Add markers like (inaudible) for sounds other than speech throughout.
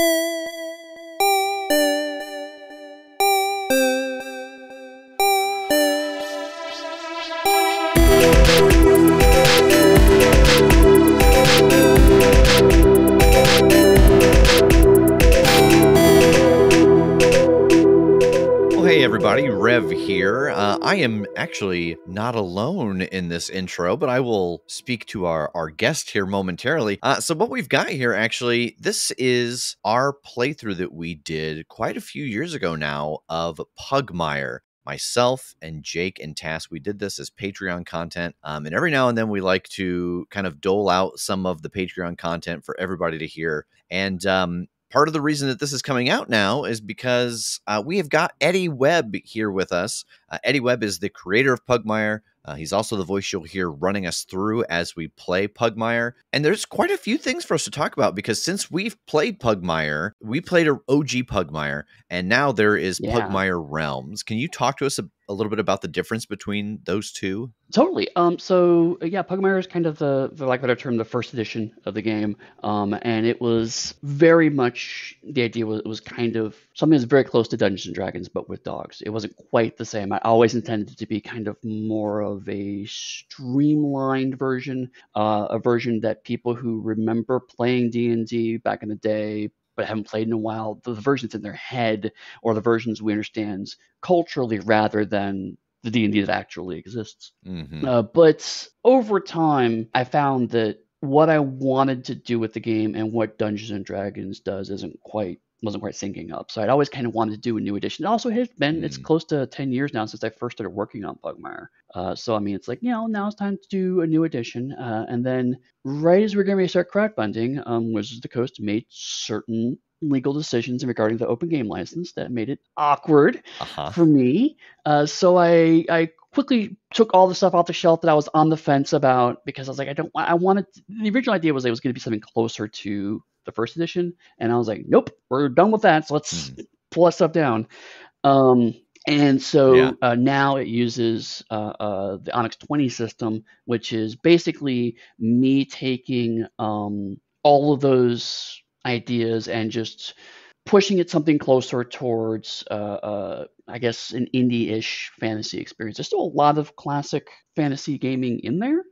Well, hey everybody, Rev here. Uh, I am actually not alone in this intro, but I will speak to our, our guest here momentarily. Uh, so, what we've got here actually, this is our playthrough that we did quite a few years ago now of Pugmire. Myself and Jake and Tass, we did this as Patreon content. Um, and every now and then we like to kind of dole out some of the Patreon content for everybody to hear. And um, part of the reason that this is coming out now is because uh, we have got Eddie Webb here with us. Uh, Eddie Webb is the creator of Pugmire. Uh, he's also the voice you'll hear running us through as we play Pugmire. And there's quite a few things for us to talk about because since we've played Pugmire, we played a OG Pugmire, and now there is Yeah. Pugmire Realms. Can you talk to us a, a little bit about the difference between those two? Totally. Um. So uh, yeah, Pugmire is kind of the, the like better term, the first edition of the game. Um. And it was very much the idea was it was kind of something that's very close to Dungeons and Dragons, but with dogs. It wasn't quite the same. I always intended it to be kind of more of a streamlined version, uh, a version that people who remember playing D and D back in the day but haven't played in a while, the, the versions in their head or the versions we understand culturally rather than the D&D that actually exists. Mm-hmm. Uh, but over time, I found that what I wanted to do with the game and what Dungeons and Dragons does isn't quite wasn't quite syncing up. So I'd always kind of wanted to do a new edition. It also has been it's Mm. close to ten years now since I first started working on Pugmire. Uh, so I mean, it's like you know now it's time to do a new edition. Uh, and then right as we we're going to start crowdfunding, um, Wizards of the Coast made certain legal decisions regarding the open game license that made it awkward Uh-huh. for me. Uh, so I I quickly took all the stuff off the shelf that I was on the fence about because I was like I don't I wanted the original idea was it was going to be something closer to the first edition, and I was like nope we're done with that so let's pull that stuff down. Um, and so Yeah. uh, now it uses uh, uh, the Onyx 20 system, which is basically me taking um, all of those ideas and just pushing it something closer towards, uh, uh, I guess, an indie-ish fantasy experience. There's still a lot of classic fantasy gaming in there,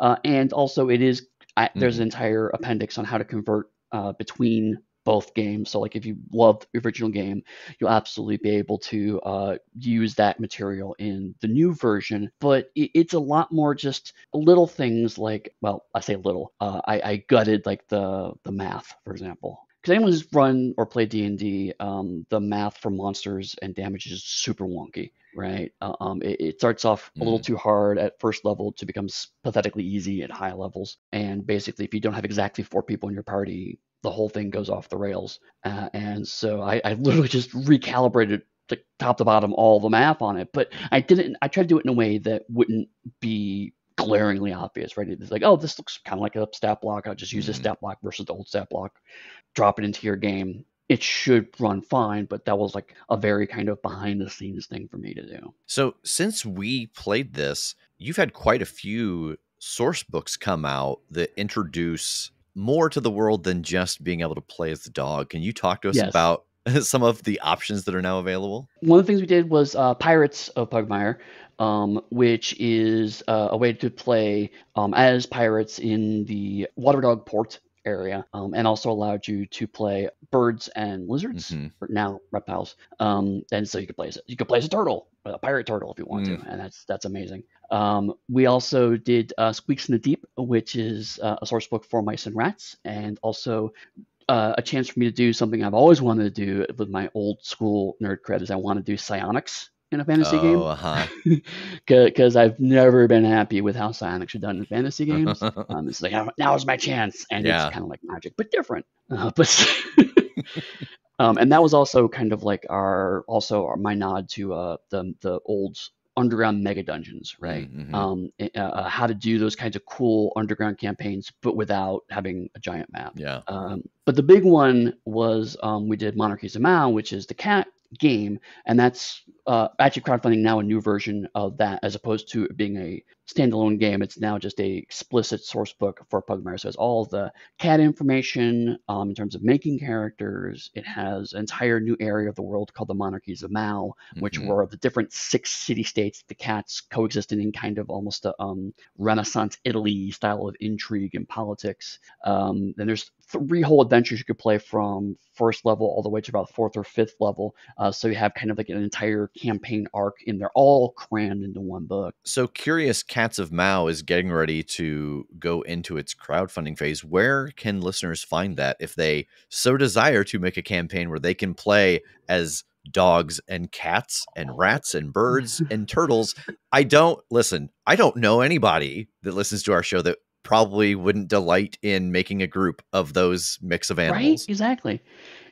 uh, and also it is I, there's an entire appendix on how to convert uh, between both games. So, like, if you love the original game, you'll absolutely be able to uh, use that material in the new version. But it, it's a lot more just little things like, well, I say little. Uh, I, I gutted like the the math, for example. Because anyone who's run or played D and D, um, the math for monsters and damage is super wonky, right? Uh, um, it, it starts off a little Mm. too hard at first level to become pathetically easy at high levels. And basically, if you don't have exactly four people in your party, the whole thing goes off the rails. Uh, and so I, I literally (laughs) just recalibrated like top to bottom all the math on it. But I didn't. I tried to do it in a way that wouldn't be glaringly obvious, right? It's like, oh, this looks kind of like a stat block. I'll just use this Mhm. stat block versus the old stat block. Drop it into your game. It should run fine, but that was like a very kind of behind the scenes thing for me to do. So, since we played this, you've had quite a few source books come out that introduce more to the world than just being able to play as the dog. Can you talk to us Yes. about (laughs) some of the options that are now available? One of the things we did was uh, Pirates of Pugmire, um, which is uh, a way to play um, as pirates in the Waterdog Port area, um, and also allowed you to play birds and lizards, Mhm. or now reptiles. Um, and so you could play as you could play as a turtle, a pirate turtle if you want to, and that's that's amazing. Um, we also did uh, Squeaks in the Deep, which is uh, a source book for mice and rats, and also uh, a chance for me to do something I've always wanted to do with my old school nerd cred is I want to do psionics in a fantasy oh, uh-huh. (laughs) game because I've never been happy with how psionics are done in fantasy games. (laughs) um, it's like "Oh, now's my chance, and Yeah. it's kind of like magic, but different. (laughs) Uh, but um, and that was also kind of like our also our, my nod to uh, the the old underground mega dungeons, right? Mhm. Um, eh, uh, how to do those kinds of cool underground campaigns, but without having a giant map. yeah. Um, but the big one was um, we did Monarchies of Mau, which is the cat game, and that's uh, actually crowdfunding now a new version of that as opposed to being a standalone game. It's now just a explicit source book for Pugmire. So it's all the cat information um, in terms of making characters. It has an entire new area of the world called the Monarchies of Mau, which Mhm. were the different six city states the cats coexisted in kind of almost a um, Renaissance Italy style of intrigue and politics. Um, then there's three whole adventures you could play from first level all the way to about fourth or fifth level. Uh, so you have kind of like an entire campaign arc and they're all crammed into one book. So Curious Cats of Mau is getting ready to go into its crowdfunding phase. Where can listeners find that if they so desire to make a campaign where they can play as dogs and cats and rats and birds (laughs) and turtles? I don't listen, I don't know anybody that listens to our show that probably wouldn't delight in making a group of those mix of animals. Right? Exactly.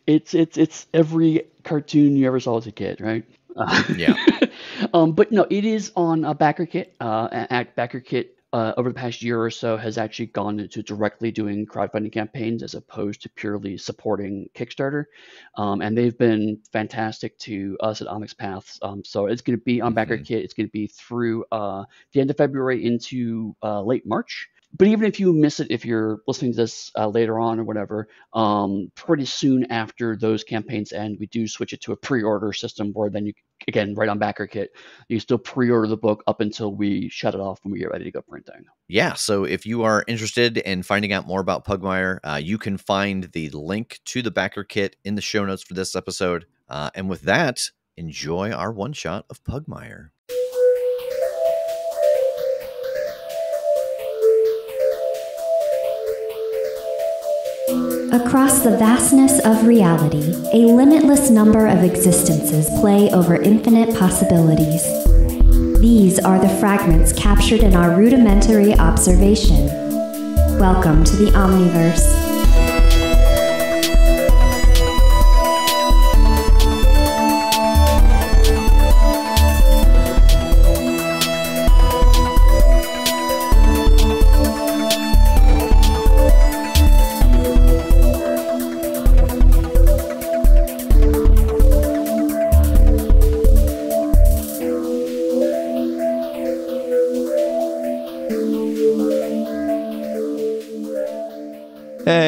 It's it's it's every cartoon you ever saw as a kid, right? Uh, Yeah. (laughs) um, but no, it is on uh, BackerKit. Uh, at BackerKit uh, over the past year or so has actually gone into directly doing crowdfunding campaigns as opposed to purely supporting Kickstarter, um, and they've been fantastic to us at Onyx Paths. Um, so it's going to be on Mhm. BackerKit. It's going to be through uh, the end of February into uh, late March. But even if you miss it, if you're listening to this uh, later on or whatever, um, pretty soon after those campaigns end, we do switch it to a pre-order system where then you, again, right on BackerKit, you still pre-order the book up until we shut it off when we get ready to go printing. Yeah, so if you are interested in finding out more about Pugmire, uh, you can find the link to the BackerKit in the show notes for this episode. Uh, and with that, enjoy our one shot of Pugmire. Across the vastness of reality, a limitless number of existences play over infinite possibilities. These are the fragments captured in our rudimentary observation. Welcome to the Omniverse.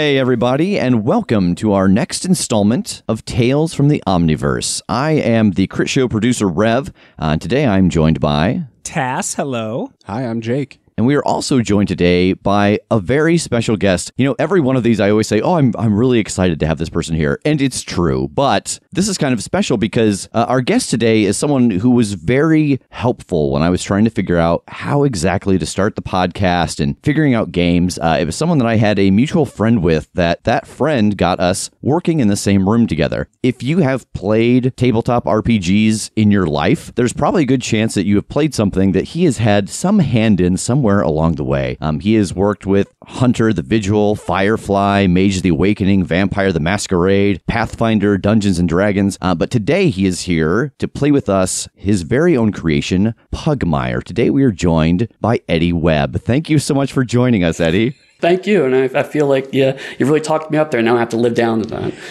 Hey, everybody, and welcome to our next installment of Tales from the Omniverse. I am the Critshow producer, Rev. Uh, today I'm joined by. Tass, hello. Hi, I'm Jake. And we are also joined today by a very special guest. You know, every one of these I always say, "Oh, I'm I'm really excited to have this person here," and it's true. But this is kind of special because uh, our guest today is someone who was very helpful when I was trying to figure out how exactly to start the podcast and figuring out games. Uh, it was someone that I had a mutual friend with. That that friend got us working in the same room together. If you have played tabletop RPGs in your life, there's probably a good chance that you have played something that he has had some hand in somewhere along the way. Um, he has worked with Hunter the Vigil, Firefly, Mage the Awakening, Vampire the Masquerade, Pathfinder, Dungeons and Dragons. Uh, but today he is here to play with us his very own creation, Pugmire. Today we are joined by Eddie Webb. Thank you so much for joining us, Eddie. Thank you, and I, I feel like yeah, you really talked me up there. Now I have to live down to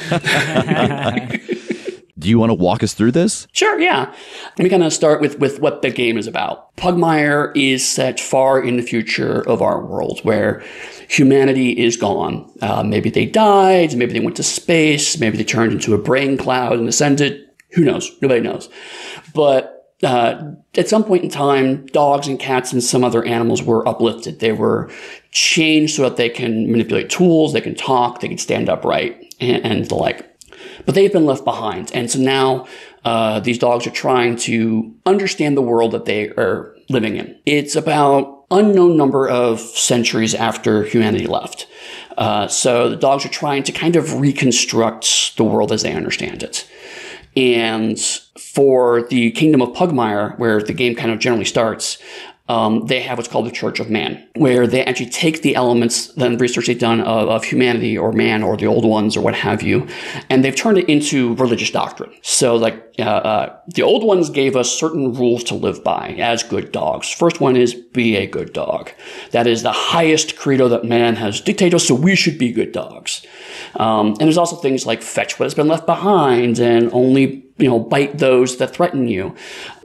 that. (laughs) (laughs) Do you want to walk us through this? Sure, yeah. Let me kind of start with, with what the game is about. Pugmire is set far in the future of our world where humanity is gone. Uh, maybe they died, maybe they went to space, maybe they turned into a brain cloud and ascended. Who knows? Nobody knows. But uh, at some point in time, dogs and cats and some other animals were uplifted. They were changed so that they can manipulate tools, they can talk, they can stand upright, and, and the like but they've been left behind. And so now uh, these dogs are trying to understand the world that they are living in. It's about unknown number of centuries after humanity left. Uh, so the dogs are trying to kind of reconstruct the world as they understand it. And for the kingdom of Pugmire, where the game kind of generally starts, um, they have what's called the Church of Man, where they actually take the elements, the research they've done of, of, humanity or man or the old ones or what have you, and they've turned it into religious doctrine. So, like, uh, uh, the old ones gave us certain rules to live by as good dogs. First one is be a good dog. That is the highest credo that man has dictated so we should be good dogs. Um, and there's also things like fetch what has been left behind and only you know, bite those that threaten you.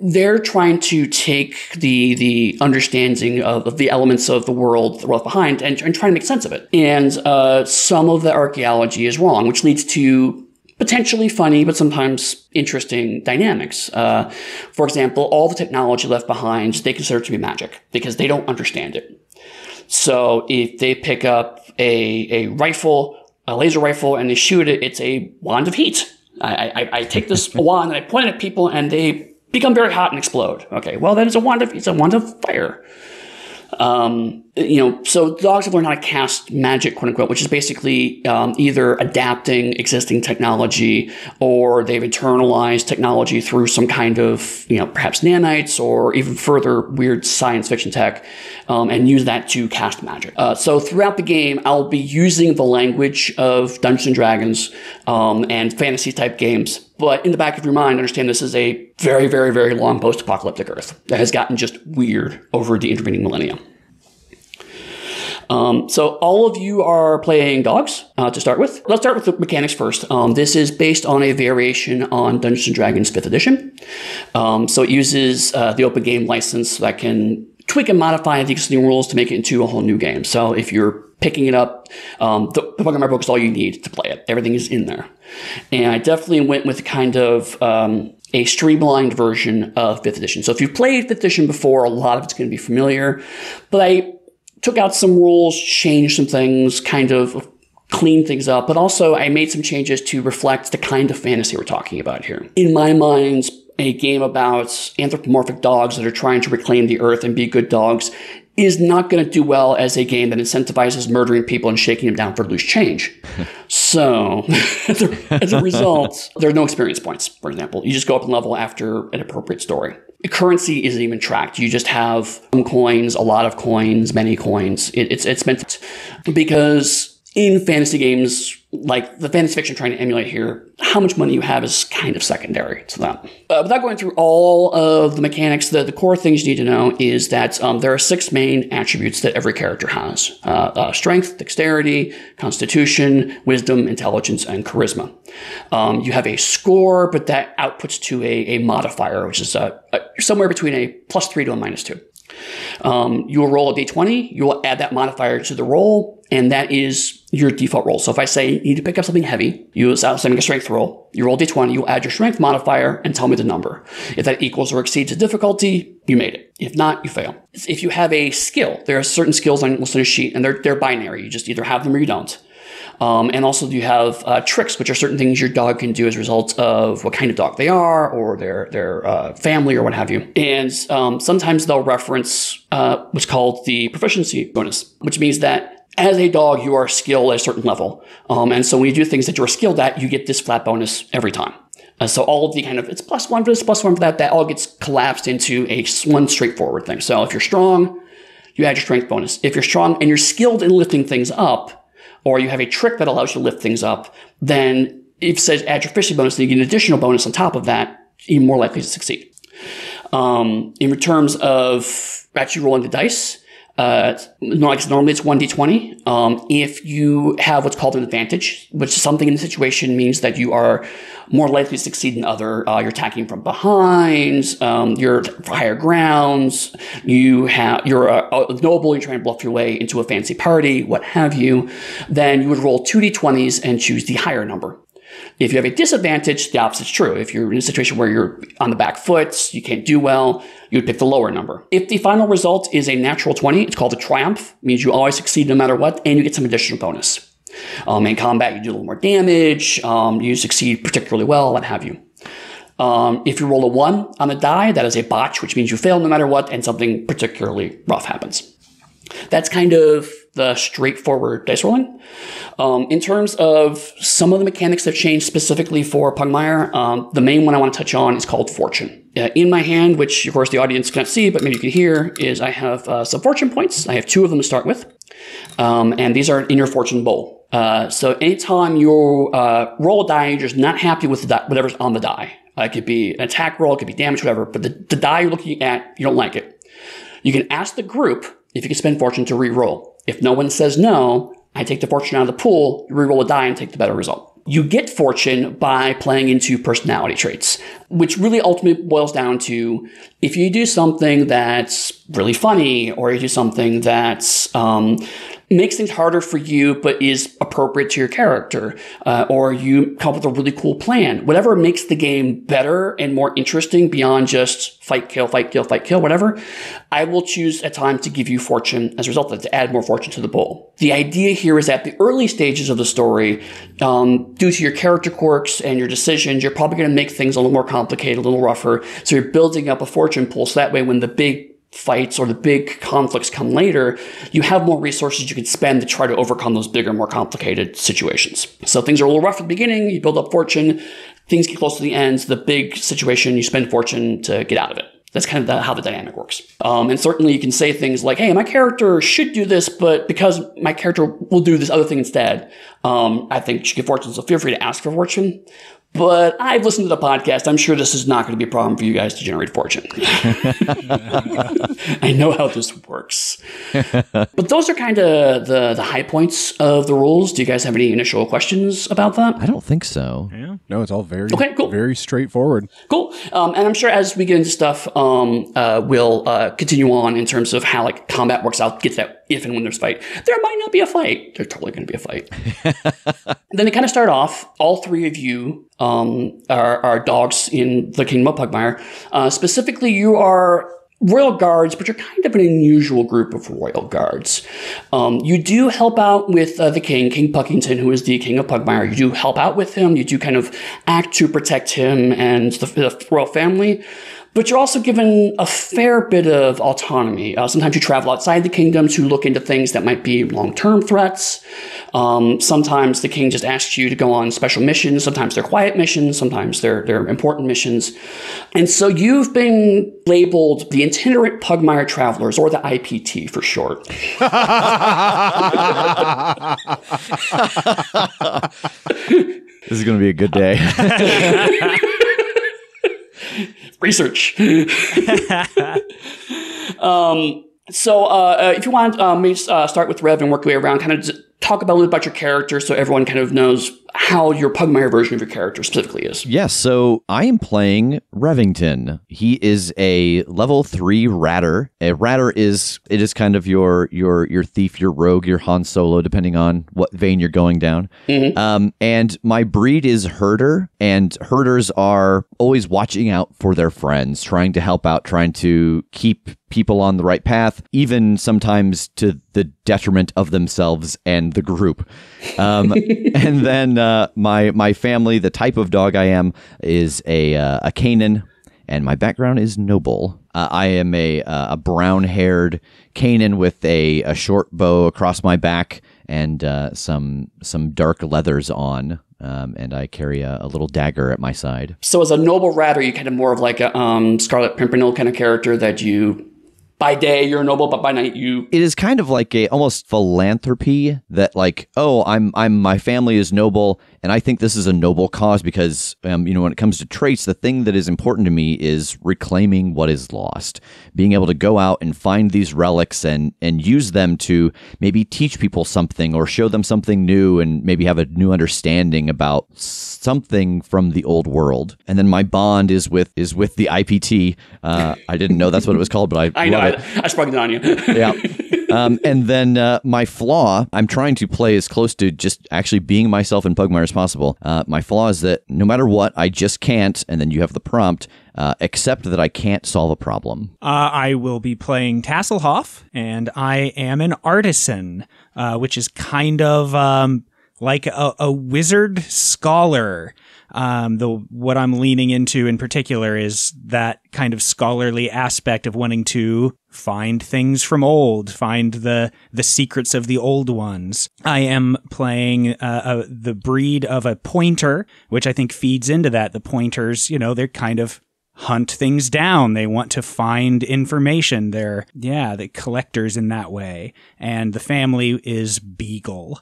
They're trying to take the the understanding of, of the elements of the world, world behind, and, and trying to make sense of it. And uh, some of the archaeology is wrong, which leads to potentially funny, but sometimes interesting dynamics. Uh, for example, all the technology left behind they consider to be magic because they don't understand it. So if they pick up a, a rifle, a laser rifle, and they shoot it, it's a wand of heat. I, I, I take this (laughs) wand and I point it at people and they become very hot and explode. Okay, well, that is a wand of, it's a wand of fire. Um, you know, so dogs have learned how to cast magic, quote unquote, which is basically um, either adapting existing technology or they've internalized technology through some kind of, you know, perhaps nanites or even further weird science fiction tech um, and use that to cast magic. Uh, so throughout the game, I'll be using the language of Dungeons and Dragons um, and fantasy type games. But in the back of your mind, understand this is a very, very, very long post apocalyptic Earth that has gotten just weird over the intervening millennia. Um, so all of you are playing dogs uh, to start with. Let's start with the mechanics first. Um, this is based on a variation on Dungeons and Dragons 5th edition. Um, so it uses uh, the open game license that can tweak and modify the existing rules to make it into a whole new game. So if you're picking it up, um, the, the Pugmire book is all you need to play it. Everything is in there. And I definitely went with kind of um, a streamlined version of 5th edition. So if you've played 5th edition before, a lot of it's going to be familiar. But I took out some rules, changed some things, kind of cleaned things up, but also I made some changes to reflect the kind of fantasy we're talking about here. In my mind, a game about anthropomorphic dogs that are trying to reclaim the earth and be good dogs is not going to do well as a game that incentivizes murdering people and shaking them down for loose change. (laughs) so, (laughs) as, a, as a result, there are no experience points, for example. You just go up in level after an appropriate story. Currency isn't even tracked. You just have some coins, a lot of coins, many coins. It, it's, it's meant to, because in fantasy games, like the fantasy fiction trying to emulate here, how much money you have is kind of secondary to that. Uh, without going through all of the mechanics, the, the core things you need to know is that um, there are six main attributes that every character has uh, uh, strength, dexterity, constitution, wisdom, intelligence, and charisma. Um, you have a score, but that outputs to a, a modifier, which is uh, somewhere between a plus three to a minus two. Um, you will roll a d20, you will add that modifier to the roll, and that is your default roll. So if I say you need to pick up something heavy, you make a strength roll, you roll d20, you add your strength modifier and tell me the number. If that equals or exceeds the difficulty, you made it. If not, you fail. If you have a skill, there are certain skills on listed a sheet and they're, they're binary. You just either have them or you don't. Um, and also you have uh, tricks, which are certain things your dog can do as a result of what kind of dog they are or their their uh, family or what have you. And um, sometimes they'll reference uh, what's called the proficiency bonus, which means that as a dog, you are skilled at a certain level. Um, and so when you do things that you're skilled at, you get this flat bonus every time. Uh, so all of the kind of, it's plus one for this, plus one for that, that all gets collapsed into a one straightforward thing. So if you're strong, you add your strength bonus. If you're strong and you're skilled in lifting things up, or you have a trick that allows you to lift things up, then if it says add your proficiency bonus, then you get an additional bonus on top of that, you're more likely to succeed. Um, in terms of actually rolling the dice, uh, normally it's 1d20. Um, if you have what's called an advantage, which is something in the situation means that you are more likely to succeed than other, uh, you're attacking from behind, um, you're higher grounds, you have, you're a, a, noble, you're trying to bluff your way into a fancy party, what have you, then you would roll 2d20s and choose the higher number. If you have a disadvantage, the opposite is true. If you're in a situation where you're on the back foot, you can't do well, you would pick the lower number. If the final result is a natural 20, it's called a triumph, means you always succeed no matter what, and you get some additional bonus. Um, in combat, you do a little more damage, um, you succeed particularly well, what have you. Um, if you roll a one on the die, that is a botch, which means you fail no matter what, and something particularly rough happens. That's kind of the straightforward dice rolling. Um, in terms of some of the mechanics that have changed specifically for Pugmire, um, the main one I want to touch on is called Fortune. Uh, in my hand, which of course the audience can't see, but maybe you can hear, is I have uh, some Fortune points. I have two of them to start with. Um, and these are in your Fortune bowl. Uh, so anytime you uh, roll a die, and you're just not happy with die, whatever's on the die. Uh, it could be an attack roll, it could be damage, whatever, but the, the die you're looking at, you don't like it. You can ask the group if you can spend Fortune to re-roll. If no one says no, I take the fortune out of the pool, reroll a die, and take the better result. You get fortune by playing into personality traits, which really ultimately boils down to if you do something that's really funny or you do something that's um, makes things harder for you but is appropriate to your character uh, or you come up with a really cool plan. Whatever makes the game better and more interesting beyond just fight kill fight kill fight kill whatever i will choose a time to give you fortune as a result of to add more fortune to the bowl. The idea here is that the early stages of the story um, due to your character quirks and your decisions you're probably going to make things a little more complicated a little rougher. So you're building up a fortune pool so that way when the big fights or the big conflicts come later, you have more resources you can spend to try to overcome those bigger, more complicated situations. So things are a little rough at the beginning, you build up fortune, things get close to the end, the big situation, you spend fortune to get out of it. That's kind of the, how the dynamic works. Um, and certainly you can say things like, hey, my character should do this, but because my character will do this other thing instead, um, I think should get fortune. So feel free to ask for fortune. But I've listened to the podcast. I'm sure this is not going to be a problem for you guys to generate fortune. (laughs) (laughs) I know how this works. but those are kind of the, the high points of the rules. Do you guys have any initial questions about that? I don't think so. Yeah. No, it's all very Okay, cool. very straightforward. Cool. Um, and I'm sure as we get into stuff, um, uh, we'll uh, continue on in terms of how like combat works out, get to that if and when there's a fight. There might not be a fight. There's totally going to be a fight. (laughs) then to kind of start off, all three of you um, are, are dogs in the Kingdom of Pugmire. Uh, specifically, you are royal guards, but you're kind of an unusual group of royal guards. Um, you do help out with uh, the king, King Puggington, who is the king of Pugmire. You do help out with him. You do kind of act to protect him and the, the royal family. But you're also given a fair bit of autonomy. Uh, sometimes you travel outside the kingdom to look into things that might be long-term threats. Um, sometimes the king just asks you to go on special missions. Sometimes they're quiet missions. Sometimes they're they're important missions. And so you've been labeled the itinerant Pugmire travelers, or the IPT for short. (laughs) (laughs) This is going to be a good day. (laughs) research. (laughs) (laughs) um, so, uh, uh, if you want, uh, maybe uh, start with Rev and work your way around. Kind of just talk about a little about your character, so everyone kind of knows how your Pugmire version of your character specifically is. Yes, so I am playing Revington. He is a level three ratter. A ratter is it is kind of your your your thief, your rogue, your Han Solo, depending on what vein you're going down. Um, and my breed is herder, and herders are always watching out for their friends, trying to help out, trying to keep people on the right path, even sometimes to the detriment of themselves and the group. Um, (laughs) and then uh, my my family, the type of dog I am, is a uh, a Canaan, and my background is noble. Uh, I am a uh, a brown haired Canaan with a, a short bow across my back and uh, some some dark leathers on. Um, and I carry a, a little dagger at my side. So, as a noble ratter, you kind of more of like a um, Scarlet Pimpernel kind of character that you, by day you're noble, but by night you. it is kind of like a almost philanthropy that like oh i'm i'm my family is noble and i think this is a noble cause because um, you know when it comes to traits the thing that is important to me is reclaiming what is lost being able to go out and find these relics and and use them to maybe teach people something or show them something new and maybe have a new understanding about something from the old world and then my bond is with is with the ipt uh, i didn't know that's what it was called but i, (laughs) I know, I, it I sprung it on you. (laughs) yeah. Um, and then uh, my flaw, I'm trying to play as close to just actually being myself in Pugmire as possible. Uh, my flaw is that no matter what, I just can't, and then you have the prompt, uh, accept that I can't solve a problem. Uh, I will be playing Tasselhoff, and I am an artisan, uh, which is kind of um, like a, a wizard scholar. Um, the what I'm leaning into in particular is that kind of scholarly aspect of wanting to find things from old, find the the secrets of the old ones. I am playing uh, uh, the breed of a pointer, which I think feeds into that. The pointers, you know, they're kind of hunt things down. They want to find information. They're, yeah, the collectors in that way. And the family is Beagle.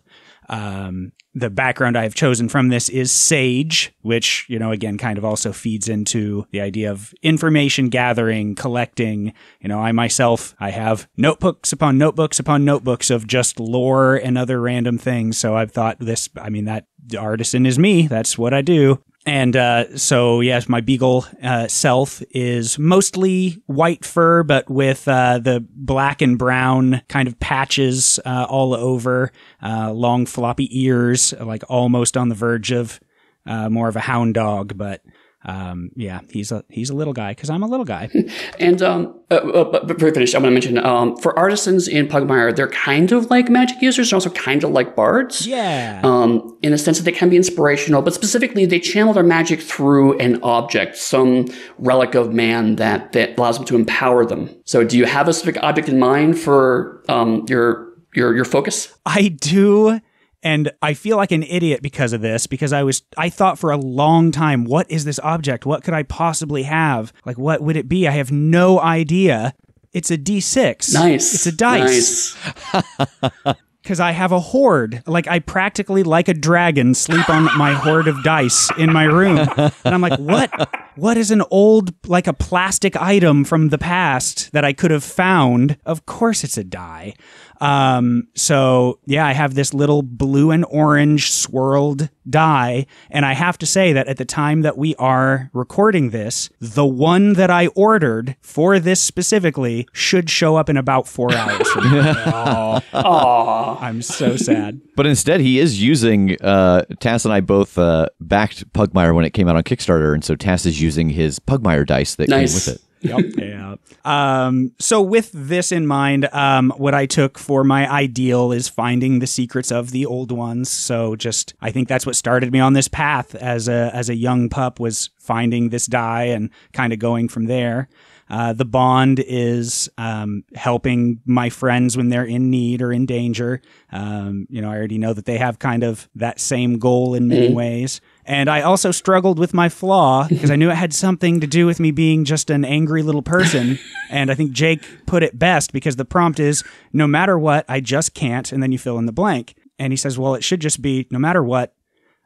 Um, the background I've chosen from this is Sage, which, you know, again, kind of also feeds into the idea of information gathering, collecting. You know, I myself, I have notebooks upon notebooks upon notebooks of just lore and other random things. So I've thought this, I mean, that artisan is me. That's what I do. And uh, so, yes, my beagle uh, self is mostly white fur, but with uh, the black and brown kind of patches uh, all over, uh, long floppy ears, like almost on the verge of uh, more of a hound dog. But um, yeah, he's a he's a little guy because I'm a little guy. (laughs) and um, uh, uh, but before we finish, I want to mention um, for artisans in Pugmire, they're kind of like magic users, and also kind of like bards. Yeah. Um, in the sense that they can be inspirational, but specifically they channel their magic through an object, some relic of man that that allows them to empower them. So, do you have a specific object in mind for um, your your your focus? I do. And I feel like an idiot because of this, because I was, I thought for a long time, what is this object? What could I possibly have? Like, what would it be? I have no idea. It's a D6. Nice. It's a dice. Nice. (laughs) Because I have a hoard. Like, I practically, like a dragon, sleep on my hoard of dice in my room. And I'm like, what? What is an old, like a plastic item from the past that I could have found? Of course it's a die. Um, so yeah, I have this little blue and orange swirled die. And I have to say that at the time that we are recording this, the one that I ordered for this specifically should show up in about four hours from now. (laughs) Aw. I'm so sad. But instead, he is using. Uh, Tass and I both uh, backed Pugmire when it came out on Kickstarter, and so Tass is using his Pugmire dice that Nice. came with it. Yep. (laughs) Yeah. Um, so with this in mind, um, what I took for my ideal is finding the secrets of the old ones. So just, I think that's what started me on this path as a, as a young pup was finding this die and kind of going from there. Uh, the bond is um, helping my friends when they're in need or in danger. Um, you know, I already know that they have kind of that same goal in many ways. And I also struggled with my flaw because I knew it had something to do with me being just an angry little person. (laughs) and I think Jake put it best because the prompt is no matter what, I just can't. And then you fill in the blank. And he says, well, it should just be no matter what,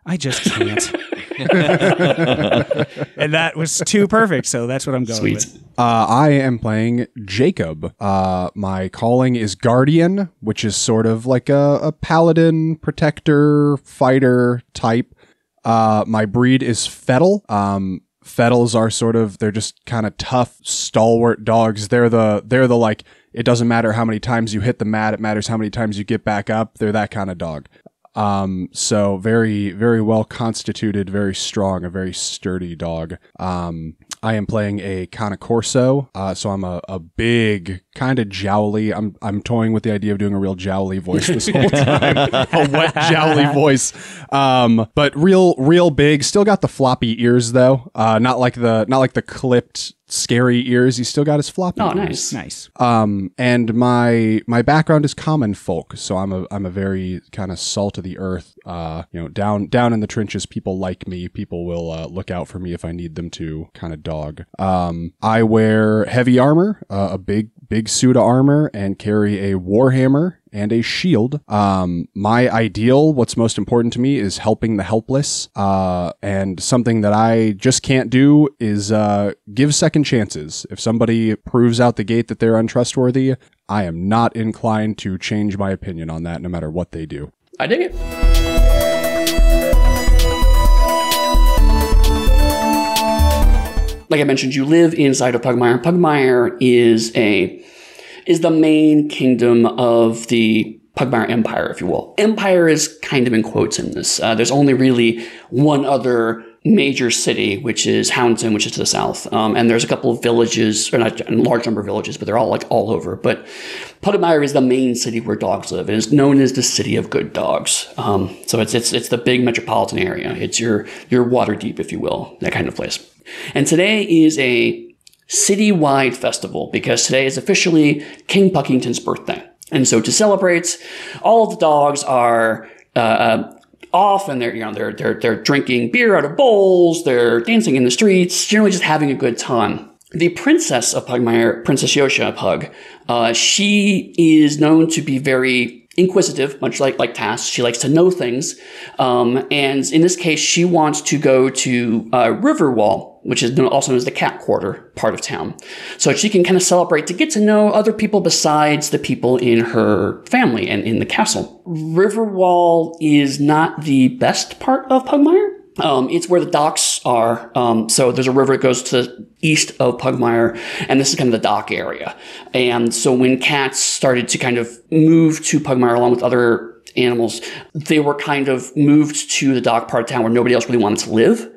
I just can't. (laughs) (laughs) and that was too perfect. So that's what I'm going Sweet. with. Uh, I am playing Jacob. Uh, my calling is Guardian, which is sort of like a, a paladin, protector, fighter type. Uh, my breed is Fettle. Um, Fettles are sort of they're just kind of tough, stalwart dogs. They're the they're the like it doesn't matter how many times you hit the mat, it matters how many times you get back up. They're that kind of dog. Um, so very, very well constituted, very strong, a very sturdy dog. Um, I am playing a Kana uh, so I'm a, a big kind of jowly. I'm I'm toying with the idea of doing a real jowly voice this whole (laughs) time, a wet jowly voice. Um, but real, real big. Still got the floppy ears though. Uh, not like the not like the clipped scary ears. He's still got his floppy. Oh, ears. nice. Nice. Um, and my my background is common folk, so I'm a I'm a very kind of salt of the earth. Uh, you know, down down in the trenches, people like me. People will uh, look out for me if I need them to. Kind of dog. Um, I wear heavy armor, uh, a big big suit of armor, and carry a warhammer and a shield. Um, my ideal, what's most important to me, is helping the helpless. Uh, and something that I just can't do is uh, give second chances. If somebody proves out the gate that they're untrustworthy, I am not inclined to change my opinion on that, no matter what they do. I dig it. Like I mentioned, you live inside of Pugmire. Pugmire is a is the main kingdom of the Pugmire Empire, if you will. Empire is kind of in quotes in this. Uh, there's only really one other major city, which is Houndton, which is to the south. Um, and there's a couple of villages, or not a large number of villages, but they're all like all over. But Pugmire is the main city where dogs live. It is known as the city of good dogs. Um, so it's it's it's the big metropolitan area. It's your your Waterdeep, if you will, that kind of place. And today is a citywide festival because today is officially King Puggington's birthday. And so to celebrate, all of the dogs are uh, uh, off and they're you know they're they're they're drinking beer out of bowls, they're dancing in the streets, generally just having a good time. The princess of Pugmire, Princess Yosha Pug, uh, she is known to be very inquisitive, much like like Tass. She likes to know things, um, and in this case, she wants to go to uh, Riverwall, which is also known as the Cat Quarter part of town, so she can kind of celebrate to get to know other people besides the people in her family and in the castle. Riverwall is not the best part of Pugmire. Um, it's where the docks are. Um, so there's a river that goes to east of Pugmire, and this is kind of the dock area. And so when cats started to kind of move to Pugmire along with other animals, they were kind of moved to the dock part of town where nobody else really wanted to live.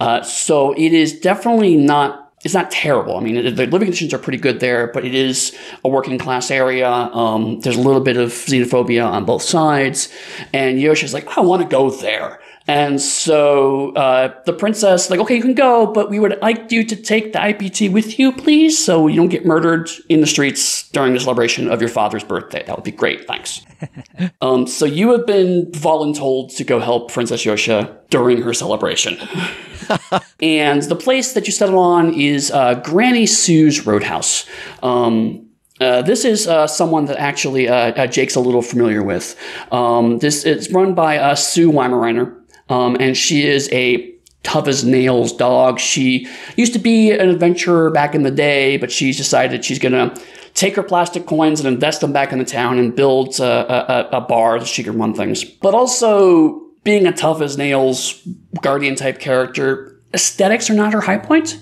Uh, so it is definitely not it's not terrible. I mean, the living conditions are pretty good there, but it is a working class area. Um, there's a little bit of xenophobia on both sides. And Yoshi's like, I want to go there. And so uh, the princess, like, okay, you can go, but we would like you to take the IPT with you, please, so you don't get murdered in the streets during the celebration of your father's birthday. That would be great, thanks. (laughs) um, so you have been voluntold to go help Princess Yosha during her celebration. (laughs) and the place that you settle on is uh, Granny Sue's Roadhouse. Um, uh, this is uh, someone that actually uh, uh Jake's a little familiar with. Um, this it's run by uh, Sue Weimaraner. Um, and she is a tough as nails dog. She used to be an adventurer back in the day, but she's decided she's going to take her plastic coins and invest them back in the town and build a, a, a bar that she can run things. But also, being a tough as nails guardian type character, aesthetics are not her high point.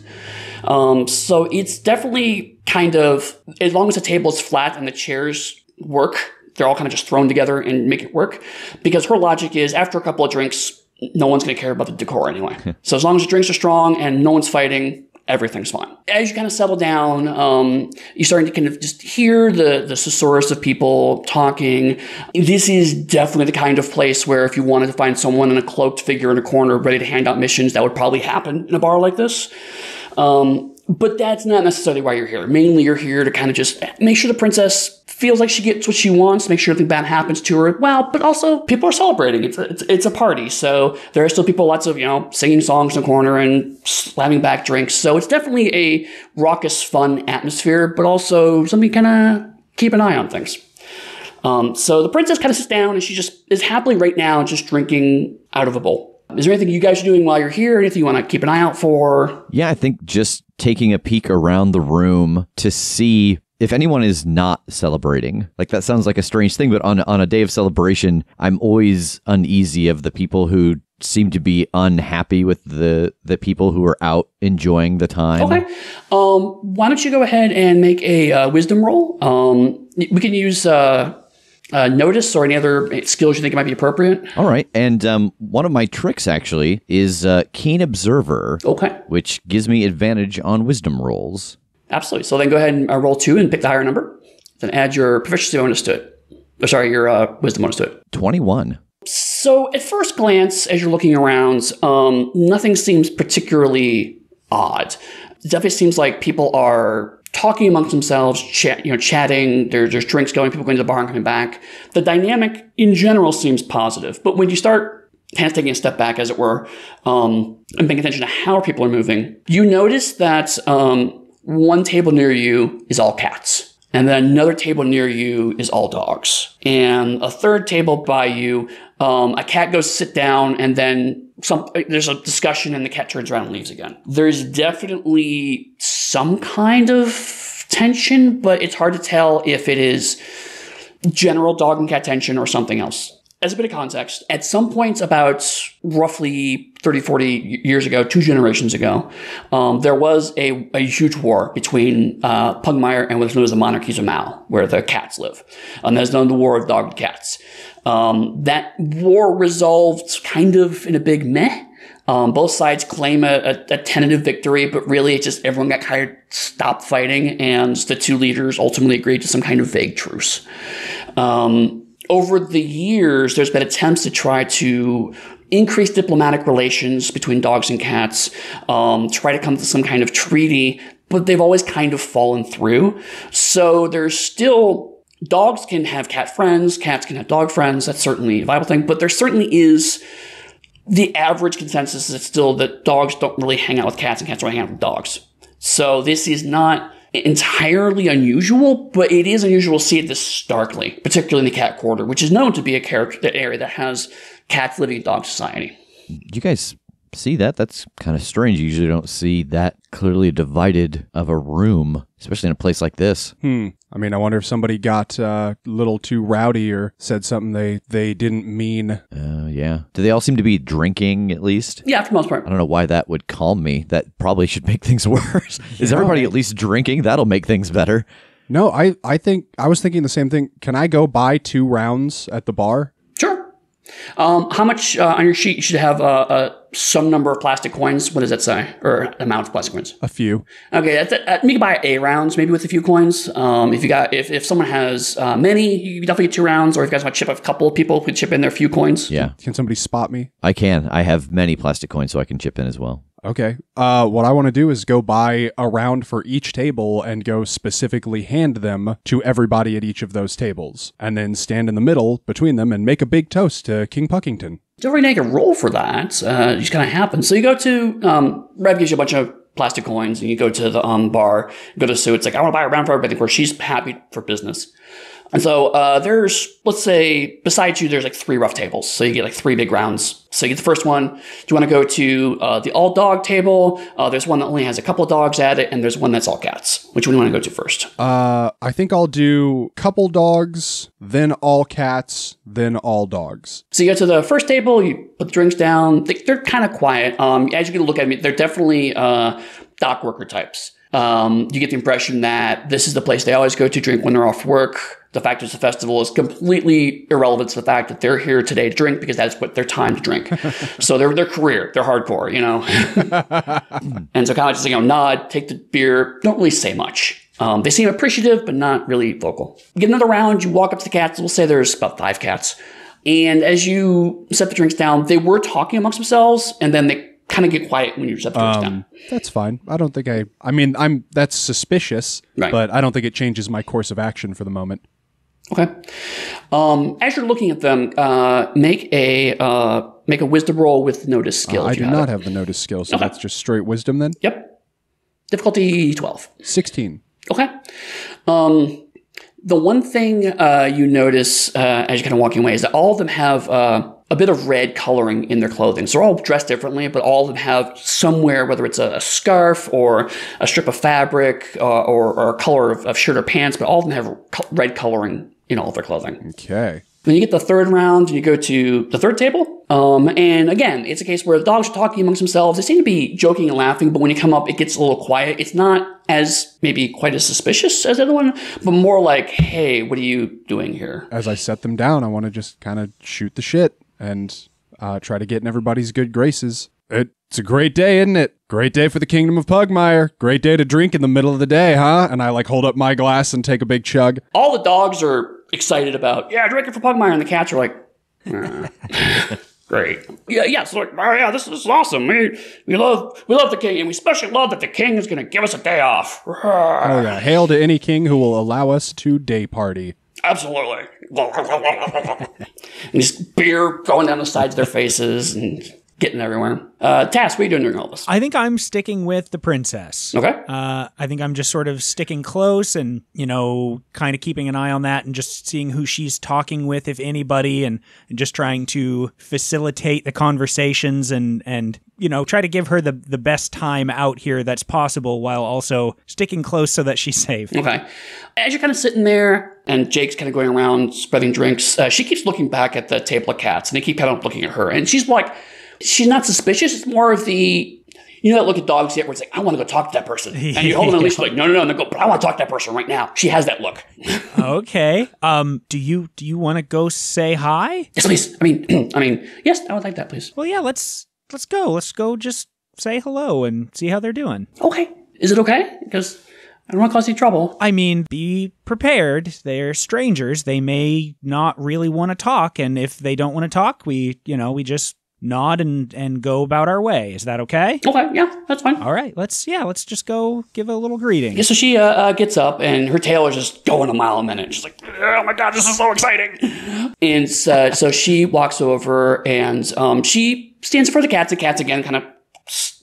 Um, so it's definitely kind of, as long as the table is flat and the chairs work, they're all kind of just thrown together and make it work. Because her logic is after a couple of drinks, no one's going to care about the decor anyway. (laughs) so as long as the drinks are strong and no one's fighting, everything's fine. As you kind of settle down, um, you're starting to kind of just hear the the susurrus of people talking. This is definitely the kind of place where if you wanted to find someone in a cloaked figure in a corner ready to hand out missions, that would probably happen in a bar like this. Um, but that's not necessarily why you're here. Mainly, you're here to kind of just make sure the princess feels like she gets what she wants, make sure nothing bad happens to her. Well, but also people are celebrating. It's a, it's, it's a party. So there are still people, lots of, you know, singing songs in the corner and slamming back drinks. So it's definitely a raucous, fun atmosphere, but also something kind of keep an eye on things. Um, so the princess kind of sits down and she just is happily right now just drinking out of a bowl. Is there anything you guys are doing while you're here? Anything you want to keep an eye out for? Yeah, I think just taking a peek around the room to see if anyone is not celebrating, like that sounds like a strange thing, but on on a day of celebration, I'm always uneasy of the people who seem to be unhappy with the the people who are out enjoying the time. Okay. Um, why don't you go ahead and make a uh, wisdom roll? Um, we can use uh, uh, notice or any other skills you think might be appropriate. All right, and um, one of my tricks actually is uh, keen observer. Okay. Which gives me advantage on wisdom rolls. Absolutely. So then go ahead and uh, roll two and pick the higher number. Then add your proficiency bonus to it. Or sorry, your uh, wisdom bonus to it. 21. So at first glance, as you're looking around, um, nothing seems particularly odd. It definitely seems like people are talking amongst themselves, chat, you know, chatting. There's, drinks going, people going to the bar and coming back. The dynamic in general seems positive, but when you start kind of taking a step back, as it were, um, and paying attention to how people are moving, you notice that um, one table near you is all cats. And then another table near you is all dogs. And a third table by you, um, a cat goes sit down and then some, there's a discussion and the cat turns around and leaves again. There's definitely some kind of tension, but it's hard to tell if it is general dog and cat tension or something else as a bit of context, at some point about roughly 30, 40 years ago, two generations ago, um, there was a, a, huge war between uh, Pugmire and what's known as the monarchies of Mau, where the cats live. And there's known the war of dog and cats. Um, that war resolved kind of in a big meh. Um, both sides claim a, a, a, tentative victory, but really it's just everyone got of stopped fighting, and the two leaders ultimately agreed to some kind of vague truce. Um, over the years, there's been attempts to try to increase diplomatic relations between dogs and cats, um, try to come to some kind of treaty, but they've always kind of fallen through. So there's still dogs can have cat friends, cats can have dog friends. That's certainly a viable thing, but there certainly is the average consensus is still that dogs don't really hang out with cats and cats don't hang out with dogs. So this is not entirely unusual, but it is unusual to see it this starkly, particularly in the cat quarter, which is known to be a character area that has cats living in dog society. You guys see that? That's kind of strange. You usually don't see that clearly divided of a room, especially in a place like this. Hmm. I mean, I wonder if somebody got uh, a little too rowdy or said something they, they didn't mean. Uh, yeah. Do they all seem to be drinking at least? Yeah, for the most part. I don't know why that would calm me. That probably should make (laughs) things worse. (laughs) Is everybody at least drinking? That'll make things better. No, I, I think I was thinking the same thing. Can I go buy two rounds at the bar? Sure. Um, how much uh, on your sheet you should have uh, uh, some number of plastic coins? What does that say? Or amount of plastic coins? A few. Okay, that's uh, you can buy A rounds maybe with a few coins. Um, if you got if, if someone has uh, many, you can definitely get two rounds. Or if you guys want to chip a couple of people, could chip in their few coins. Yeah, Can somebody spot me? I can. I have many plastic coins, so I can chip in as well. Okay. Uh, what I want to do is go buy a round for each table and go specifically hand them to everybody at each of those tables, and then stand in the middle between them and make a big toast to King Puggington. Don't really make a roll for that. Uh, it just kind of happens. So you go to um, Rev gives you a bunch of plastic coins, and you go to the um, bar, go to Sue. It's like I want to buy a round for everybody, where she's happy for business. And so uh, there's, let's say, besides you, there's like three rough tables. So you get like three big rounds. So you get the first one. Do you want to go to uh, the all dog table? Uh, there's one that only has a couple dogs at it, and there's one that's all cats. Which one do you want to go to first? Uh, I think I'll do couple dogs, then all cats, then all dogs. So you go to the first table, you put the drinks down. They, they're kind of quiet. Um, as you can look at me, they're definitely uh, dock worker types. Um, you get the impression that this is the place they always go to drink when they're off work. The fact it's a festival is completely irrelevant to the fact that they're here today to drink because that's what their time to drink. (laughs) so their their career, they're hardcore, you know. (laughs) and so kind of just you know nod, take the beer, don't really say much. Um, they seem appreciative, but not really vocal. You get another round, you walk up to the cats. We'll say there's about five cats. And as you set the drinks down, they were talking amongst themselves, and then they kind of get quiet when you set the drinks down. Um, that's fine. I don't think I. I mean, I'm that's suspicious, Right. but I don't think it changes my course of action for the moment. Okay. Um, as you're looking at them, uh, make a uh, make a wisdom roll with notice skill. I do not it. have the notice skill, so Okay. that's just straight wisdom then. Yep. Difficulty twelve. Sixteen. Okay. Um, the one thing uh, you notice uh, as you're kind of walking away is that all of them have uh, a bit of red coloring in their clothing. So they're all dressed differently, but all of them have somewhere, whether it's a, a scarf or a strip of fabric uh, or, or a color of, of shirt or pants, but all of them have co- red coloring in all of their clothing. Okay. Then you get the third round and you go to the third table. Um, and again, it's a case where the dogs are talking amongst themselves. They seem to be joking and laughing, but when you come up, it gets a little quiet. It's not as maybe quite as suspicious as the other one, but more like, hey, what are you doing here? As I set them down, I want to just kind of shoot the shit and uh, try to get in everybody's good graces. It's a great day, isn't it? Great day for the Kingdom of Pugmire. Great day to drink in the middle of the day, huh? And I like hold up my glass and take a big chug. All the dogs are excited about, yeah, drinking for Pugmire, and the cats are like, "Ah, (laughs) great. Yeah, yeah, it's like, oh yeah, this, this is awesome. We, we love we love the king, and we especially love that the king is going to give us a day off. Oh yeah, hail to any king who will allow us to day party. Absolutely. and just beer going down the sides of their faces and getting everywhere. Uh, Tass, what are you doing during all this? I think I'm sticking with the princess. Okay. Uh, I think I'm just sort of sticking close and, you know, kind of keeping an eye on that and just seeing who she's talking with, if anybody, and, and just trying to facilitate the conversations and, and, you know, try to give her the, the best time out here that's possible while also sticking close so that she's safe. Okay. As you're kind of sitting there and Jake's kind of going around spreading drinks, uh, she keeps looking back at the table of cats and they keep kind of looking at her. And she's like, she's not suspicious. It's more of the, you know, that look at dogs yet where it's like, I want to go talk to that person. (laughs) And you hold them on a leash, like, no, no, no. And they go, but I want to talk to that person right now. She has that look. okay. Um, do you, do you want to go say hi? yes, please. I mean, (clears throat) I mean, yes, I would like that, please. Well, yeah, let's, let's go. Let's go just say hello and see how they're doing. Okay. Is it okay? Because I don't want to cause you trouble. I mean, be prepared. They're strangers. They may not really want to talk. And if they don't want to talk, we, you know, we just nod and, and go about our way. Is that okay? Okay. Yeah, that's fine. All right. Let's, yeah, let's just go give a little greeting. Yeah, so she uh, uh, gets up and her tail is just going a mile a minute. She's like, "Oh my god, this is so exciting!" And uh, so she walks over and um, she stands for the cats. The cats again kind of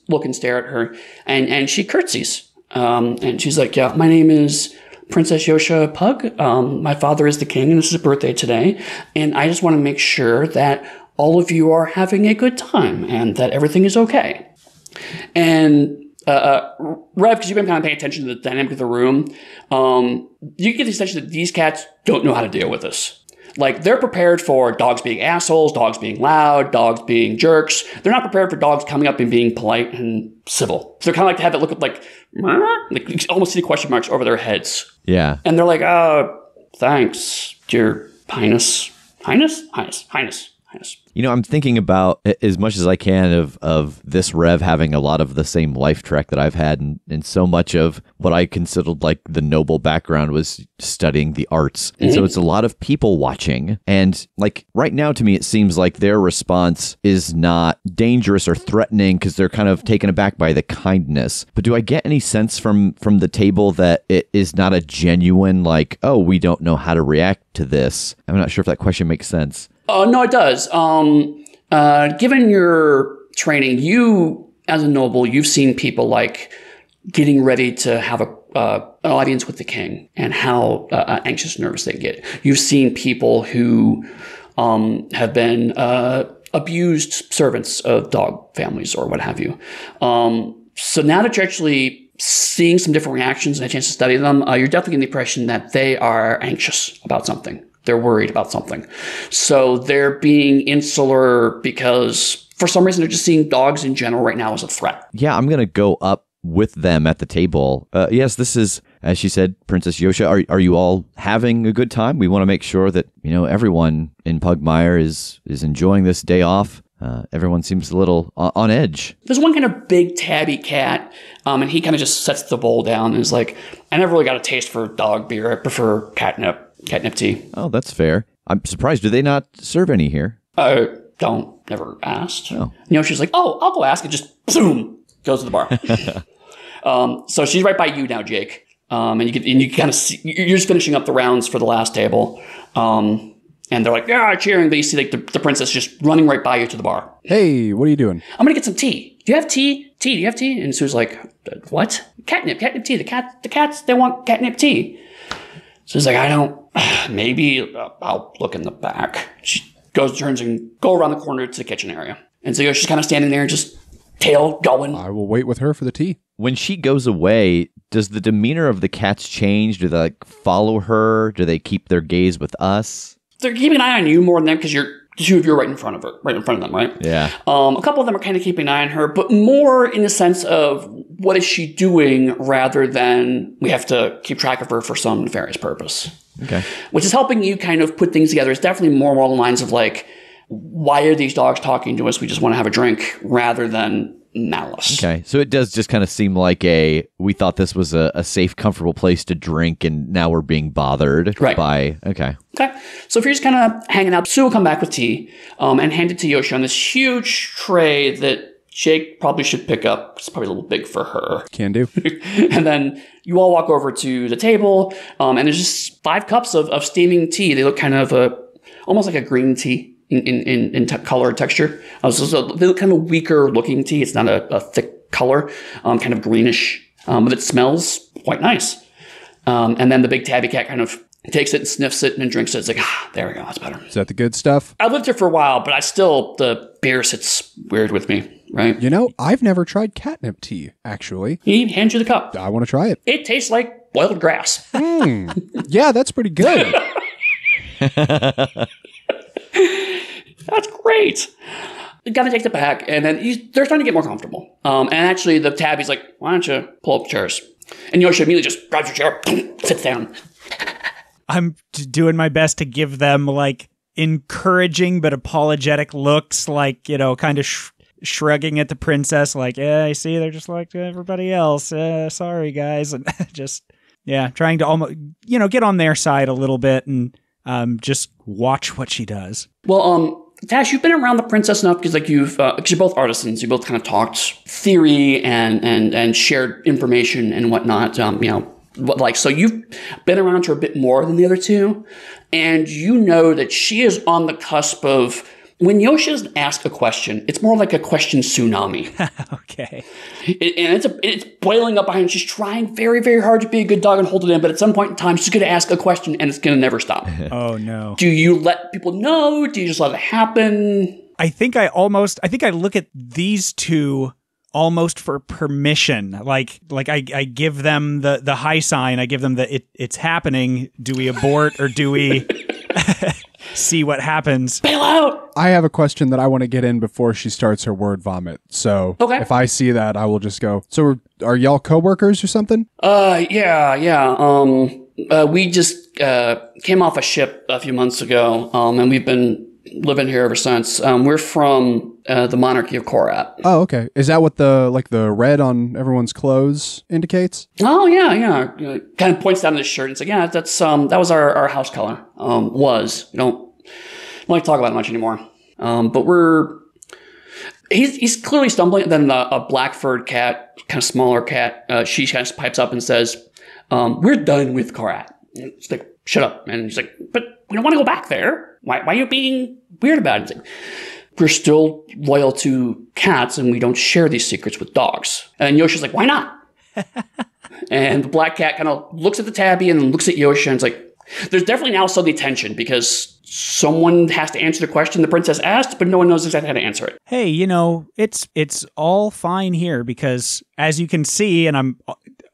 look and stare at her, and and she curtsies. Um, and she's like, yeah, my name is Princess Yosha Pug. Um, my father is the king, and this is a birthday today. And I just want to make sure that all of you are having a good time and that everything is okay. And uh, uh, Rev, because you've been kind of paying attention to the dynamic of the room, um, you get the sense that these cats don't know how to deal with this. Like they're prepared for dogs being assholes, dogs being loud, dogs being jerks. They're not prepared for dogs coming up and being polite and civil. So they're kind of like to have it look like, like almost see the question marks over their heads. Yeah. And they're like, uh, thanks, your highness. Highness? Highness. Highness. Highness. You know, I'm thinking about as much as I can of of this Rev having a lot of the same life track that I've had, and, and so much of what I considered like the noble background was studying the arts, and so mm-hmm. it's a lot of people watching, and like right now to me, it seems like their response is not dangerous or threatening because they're kind of taken aback by the kindness. But do I get any sense from from the table that it is not a genuine like, oh, we don't know how to react to this? I'm not sure if that question makes sense. Uh, no, it does. Um, uh, given your training, you, as a noble, you've seen people like getting ready to have a uh, an audience with the king and how uh, anxious, nervous they get. You've seen people who um, have been uh, abused servants of dog families or what have you. Um, so now that you're actually seeing some different reactions and a chance to study them, uh, you're definitely getting the impression that they are anxious about something. They're worried about something. So they're being insular because for some reason they're just seeing dogs in general right now as a threat. yeah, I'm gonna go up with them at the table. Uh, yes, this is, as she said, Princess Yosha. Are are you all having a good time? We want to make sure that you know everyone in Pugmire is is enjoying this day off. Uh, everyone seems a little on, on edge. There's one kind of big tabby cat, um, and he kind of just sets the bowl down and is like, I never really got a taste for dog beer. I prefer catnip, catnip tea. Oh, that's fair. I'm surprised. Do they not serve any here? I don't, never asked. Oh. You know, she's like, oh, I'll go ask, and just boom, goes to the bar. (laughs) um, so she's right by you now, Jake. Um, and you get, and you kind of see, you're just finishing up the rounds for the last table. Um, and they're like, yeah, cheering. But you see like the, the princess just running right by you to the bar. Hey, what are you doing? I'm gonna get some tea. Do you have tea? Tea? Do you have tea? And Sue's like, what? Catnip, catnip tea. The cat, the cats, they want catnip tea. Sue's like, I don't. (sighs) Maybe I'll look in the back. She goes, turns, and go around the corner to the kitchen area. And so you know, she's kind of standing there, just tail going. I will wait with her for the tea. When she goes away, does the demeanor of the cats change? Do they like follow her? Do they keep their gaze with us? They're keeping an eye on you more than them because you're the two of you are right in front of her, right in front of them, right? Yeah. Um, a couple of them are kind of keeping an eye on her, but more in the sense of what is she doing rather than we have to keep track of her for some nefarious purpose. Okay. Which is helping you kind of put things together. It's definitely more along the lines of like, why are these dogs talking to us? We just want to have a drink rather than malice. Okay. So it does just kind of seem like a we thought this was a, a safe, comfortable place to drink, and now we're being bothered Right. by. Okay. Okay. So if you're just kind of hanging out, Sue will come back with tea um, and hand it to Yoshi on this huge tray that Jake probably should pick up. It's probably a little big for her. Can do. (laughs) and then you all walk over to the table, um, and there's just five cups of, of steaming tea. They look kind of uh, almost like a green tea in in, in, in te- color and texture. Uh, so, so a look kind of weaker looking tea. It's not a, a thick color, um, kind of greenish, um, but it smells quite nice. Um, and then the big tabby cat kind of takes it and sniffs it and then drinks it. It's like, ah, there we go, that's better. Is that the good stuff? I lived here for a while, but I still the beer sits weird with me, right? You know, I've never tried catnip tea, actually. He hands you the cup. I want to try it. It tastes like boiled grass. Hmm. yeah, that's pretty good. (laughs) (laughs) That's great. The guy takes it back, and then he's, they're starting to get more comfortable. Um, and actually, the tabby's like, "Why don't you pull up chairs?" And Yoshi immediately just grabs your chair, sits down. I'm doing my best to give them like encouraging but apologetic looks, like you know, kind of sh- shrugging at the princess, like, "Yeah, I see, they're just like everybody else. Uh, sorry, guys," (laughs) and just yeah, trying to almost you know get on their side a little bit and um, just watch what she does. Well, um, Tash, you've been around the princess enough because, like, you've because you're both artisans. You both kind of talked theory and and and shared information and whatnot. Um, you know, like so you've been around her a bit more than the other two, and you know that she is on the cusp of when Yoshi's asked a question, it's more like a question tsunami. (laughs) okay. It- and it's a, it's boiling up behind her. She's trying very, very hard to be a good dog and hold it in, but at some point in time, she's going to ask a question and it's going to never stop. (laughs) Oh no. Do you let people know? Do you just let it happen? I think I almost I think I look at these two almost for permission. Like like I, I give them the the high sign, I give them the it, it's happening. Do we abort or do we (laughs) see what happens? Bail out! I have a question that I want to get in before she starts her word vomit. So Okay. if I see that, I will just go. So are, are y'all coworkers or something? Uh, yeah, yeah. Um, uh, we just uh, came off a ship a few months ago, um, and we've been living here ever since. Um, we're from uh, the monarchy of Korat. Oh, okay. Is that what the like the red on everyone's clothes indicates? Oh yeah, yeah. Kind of points down his shirt and says, "Yeah, that's um, that was our, our house color. Um, was you don't don't like to talk about it much anymore. Um, but we're he's he's clearly stumbling. Then a, a black furred cat, kind of smaller cat, uh, she kind of pipes up and says, um, "We're done with Korat." It's like, "Shut up!" And she's like, "But we don't want to go back there. Why? Why are you being weird about it?" Like, we're still loyal to cats and we don't share these secrets with dogs. And Yoshi's like, why not? (laughs) and the black cat kind of looks at the tabby and looks at Yoshi and it's like, there's definitely now suddenly tension because someone has to answer the question the princess asked, but no one knows exactly how to answer it. Hey, you know, it's it's all fine here because as you can see and I'm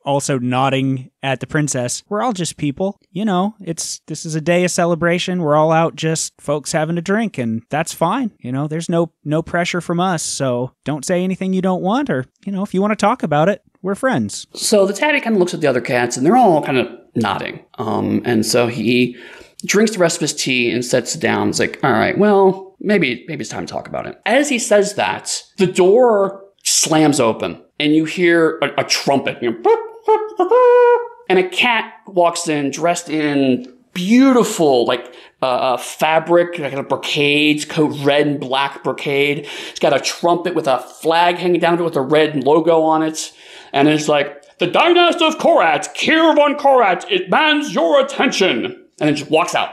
also nodding at the princess, we're all just people. You know, it's this is a day of celebration. We're all out just folks having a drink and that's fine. You know, there's no no pressure from us. So don't say anything you don't want or, you know, if you want to talk about it, we're friends. So the tabby kind of looks at the other cats and they're all kind of nodding. Um, and so he drinks the rest of his tea and sets it down. It's like, all right, well, maybe maybe it's time to talk about it. As he says that, the door slams open and you hear a, a trumpet. You know, and a cat walks in dressed in beautiful like uh, uh, fabric, like a brocade coat, red and black brocade. It's got a trumpet with a flag hanging down to it with a red logo on it, and it's like the dynasty of Korat, Kir von Korat, it demands your attention, and then just walks out.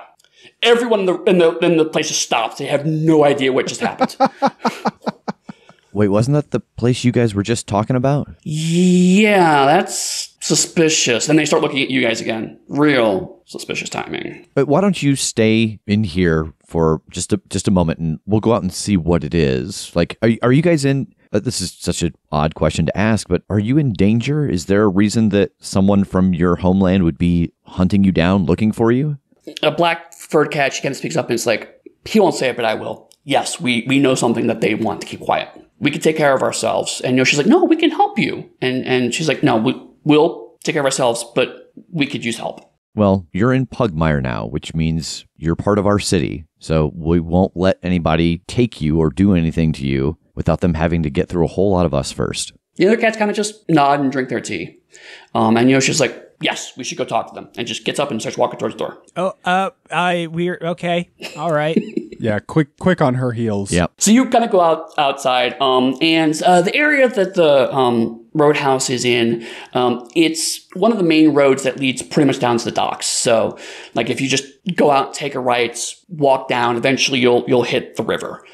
Everyone in the in the in the place just stops. They have no idea what just happened. (laughs) Wait, wasn't that the place you guys were just talking about? yeah, that's suspicious. And they start looking at you guys again. Real suspicious timing. But why don't you stay in here for just a just a moment, and we'll go out and see what it is. Like, are are you guys in? Uh, this is such an odd question to ask, but are you in danger? Is there a reason that someone from your homeland would be hunting you down, looking for you? a black furred cat, she kind of speaks up and it's like, he won't say it, but I will. Yes, we, we know something that they want to keep quiet. We can take care of ourselves. And you know, she's like, no, we can help you. And and she's like, no, we, we'll take care of ourselves, but we could use help. Well, you're in Pugmire now, which means you're part of our city. So we won't let anybody take you or do anything to you without them having to get through a whole lot of us first. The other cats kind of just nod and drink their tea. Um, and Yoshi's like, yes, we should go talk to them. And just gets up and starts walking towards the door. Oh, uh, I we're okay. All right. (laughs) Yeah, quick, quick on her heels. Yep. So you kind of go out outside, um, and uh, the area that the um, roadhouse is in, um, it's one of the main roads that leads pretty much down to the docks. So, like, if you just go out, take a right, walk down, eventually you'll you'll hit the river.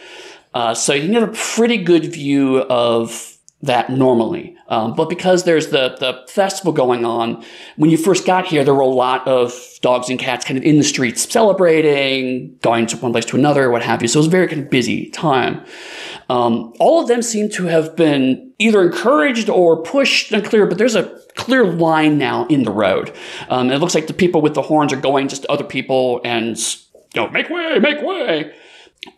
Uh, so you can get a pretty good view of that normally. Um, but because there's the, the festival going on, when you first got here, there were a lot of dogs and cats kind of in the streets celebrating, going to one place to another, what have you. So it was a very kind of busy time. Um, all of them seem to have been either encouraged or pushed, and unclear, but there's a clear line now in the road. Um, it looks like the people with the horns are going just to other people and, you know, make way, make way.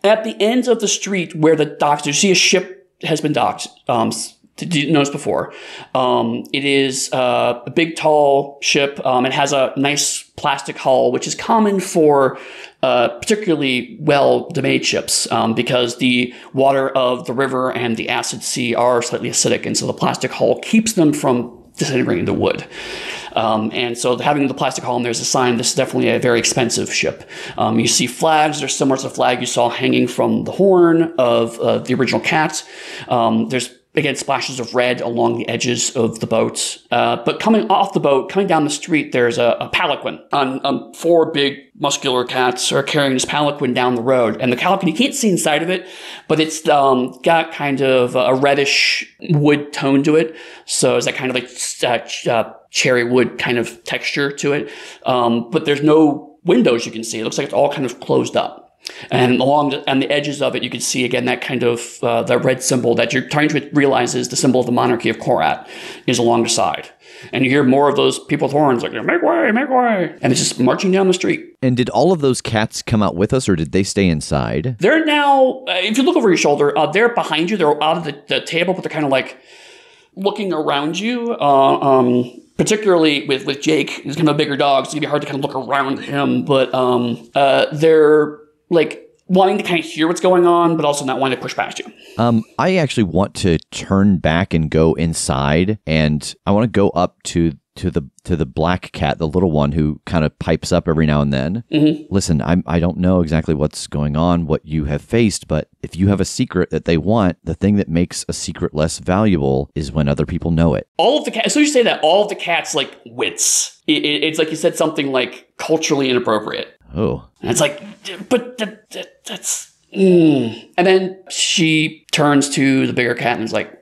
At the ends of the street where the docks, you see a ship has been docked. Um, did notice before? Um, it is uh, a big, tall ship. Um, it has a nice plastic hull, which is common for uh, particularly well-made ships um, because the water of the river and the acid sea are slightly acidic, and so the plastic hull keeps them from disintegrating the wood. Um, and so having the plastic hull, and there's a sign, this is definitely a very expensive ship. Um, you see flags, they're similar to the flag you saw hanging from the horn of uh, the original cat. Um, there's again splashes of red along the edges of the boat. Uh, but coming off the boat, coming down the street, there's a, a palanquin on, on four big muscular cats are carrying this palanquin down the road, and the palanquin you can't see inside of it, but it's um, got kind of a reddish wood tone to it. So it's that kind of like uh, uh, cherry wood kind of texture to it. Um, but there's no windows you can see. It looks like it's all kind of closed up. And along the, on the edges of it, you can see again that kind of uh, the red symbol that you're trying to realize is the symbol of the monarchy of Korat is along the side. And you hear more of those people with horns like "Make way, make way!" and it's just marching down the street. And did all of those cats come out with us, or did they stay inside? They're now, uh, if you look over your shoulder, uh, they're behind you. They're out of the, the, table, but they're kind of like looking around you. Uh, um, particularly with with Jake, he's kind of a bigger dog, so it'd be hard to kind of look around him. But um, uh, they're like wanting to kind of hear what's going on, but also not wanting to push past you. Um, I actually want to turn back and go inside, and I want to go up to to the to the black cat, the little one who kind of pipes up every now and then. Mm-hmm. Listen, I'm I don't know exactly what's going on, what you have faced, but if you have a secret that they want, the thing that makes a secret less valuable is when other people know it. All of the cats. So you say that all of the cats like wits. It, it, it's like you said something like culturally inappropriate. Oh. And it's like, but that, that, that's. Mm. And then she turns to the bigger cat and is like,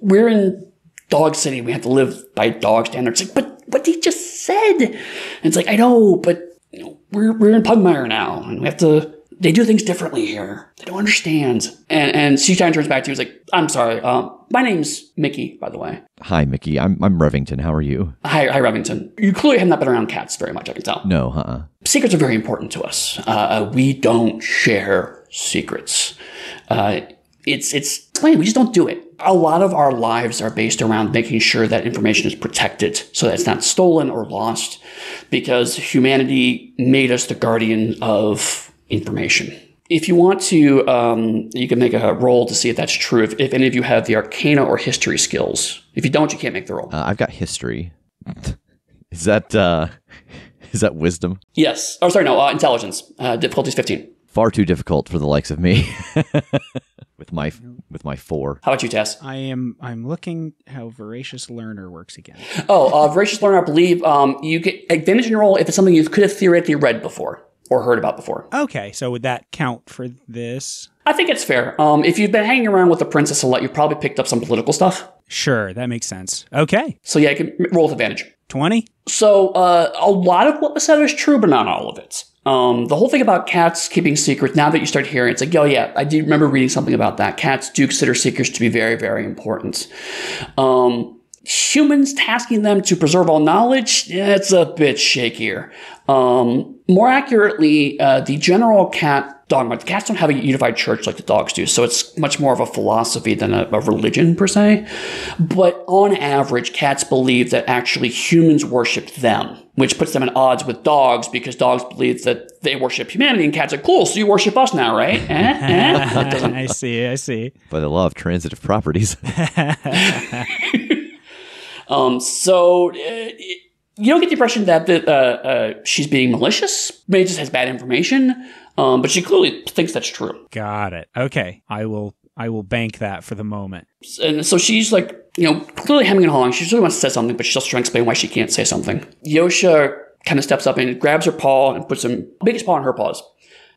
We're in Dog City. We have to live by dog standards. Like, but what he just said. And it's like, I know, but you know, we're, we're in Pugmire now and we have to they do things differently here. They don't understand. And and kind turns back to you. He's like, I'm sorry. Um, my name's Mickey, by the way. Hi, Mickey. I'm I'm Revington. How are you? Hi, hi, Revington. You clearly have not been around cats very much. I can tell. No, huh? Secrets are very important to us. Uh, uh, we don't share secrets. Uh, it's it's plain. We just don't do it. A lot of our lives are based around making sure that information is protected so that it's not stolen or lost, because humanity made us the guardian of information. If you want to, um, you can make a roll to see if that's true. If, if, any of you have the Arcana or History skills, if you don't, you can't make the roll. Uh, I've got History. (laughs) is that uh, (laughs) is that Wisdom? Yes. Oh, sorry, no. Uh, intelligence. Uh, difficulty is fifteen. Far too difficult for the likes of me. (laughs) with my with my four. How about you, Tess? I am I'm looking how Voracious Learner works again. Oh, uh, Voracious Learner, I believe um, you get advantage in your roll if it's something you could have theoretically read before or heard about before. Okay, so would that count for this? I think it's fair. Um, if you've been hanging around with the Princess a lot, you've probably picked up some political stuff. Sure, that makes sense. Okay. So yeah, you can roll with advantage. 20? So uh, a lot of what was said is true, but not all of it. Um, the whole thing about cats keeping secrets, now that you start hearing, it's like, oh yeah, I do remember reading something about that. Cats do consider secrets to be very, very important. Um, humans tasking them to preserve all knowledge, it's a bit shakier. Um, more accurately, uh, the general cat dogma, the cats don't have a unified church like the dogs do, so it's much more of a philosophy than a, a religion per se. But on average, cats believe that actually humans worship them, which puts them at odds with dogs because dogs believe that they worship humanity and cats are cool, so you worship us now, right? Eh? Eh? (laughs) I see, I see. By the law of transitive properties. (laughs) (laughs) Um, so uh, you don't get the impression that the, uh, uh, she's being malicious. Maybe just has bad information. Um, but she clearly thinks that's true. Got it. Okay, I will. I will bank that for the moment. And so she's like, you know, clearly hemming and hawing. She really wants to say something, but she's also trying to explain why she can't say something. Yosha kind of steps up and grabs her paw and puts him biggest paw on her paws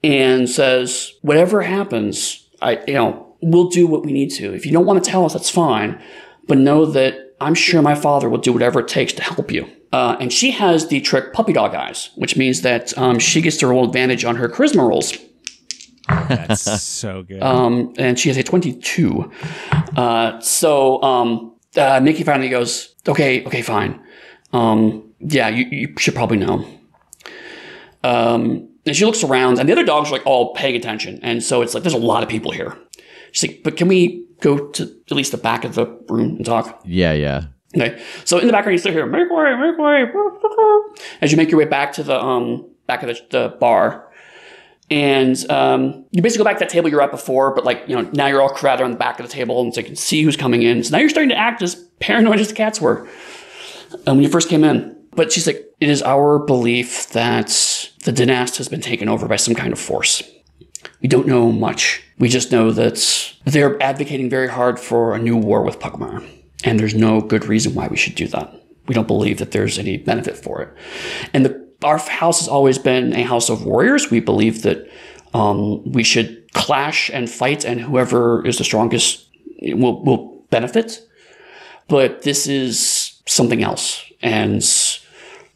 and says, "Whatever happens, I, you know, we'll do what we need to. If you don't want to tell us, that's fine. But know that I'm sure my father will do whatever it takes to help you. Uh, and she has the trick puppy dog eyes, which means that um, she gets to roll advantage on her charisma rolls. That's (laughs) so good. Um, and she has a 22. Uh, so um, uh, Nikki finally goes, okay, okay, fine. Um, yeah, you, you, should probably know. Um, and she looks around, and the other dogs are like all paying attention. And so it's like, there's a lot of people here. She's like, but can we go to at least the back of the room and talk? Yeah, yeah. Okay. So in the background, you still hear "Make way, make way," as you make your way back to the um back of the, the bar, and um you basically go back to that table you were at before, but like you know now you're all crowded on the back of the table, and so you can see who's coming in. So now you're starting to act as paranoid as the cats were um, when you first came in. But she's like, "It is our belief that the dynast has been taken over by some kind of force." We don't know much. We just know that they're advocating very hard for a new war with Pugmire. And there's no good reason why we should do that. We don't believe that there's any benefit for it. And the, our house has always been a house of warriors. We believe that um, we should clash and fight, and whoever is the strongest will, will benefit. But this is something else. And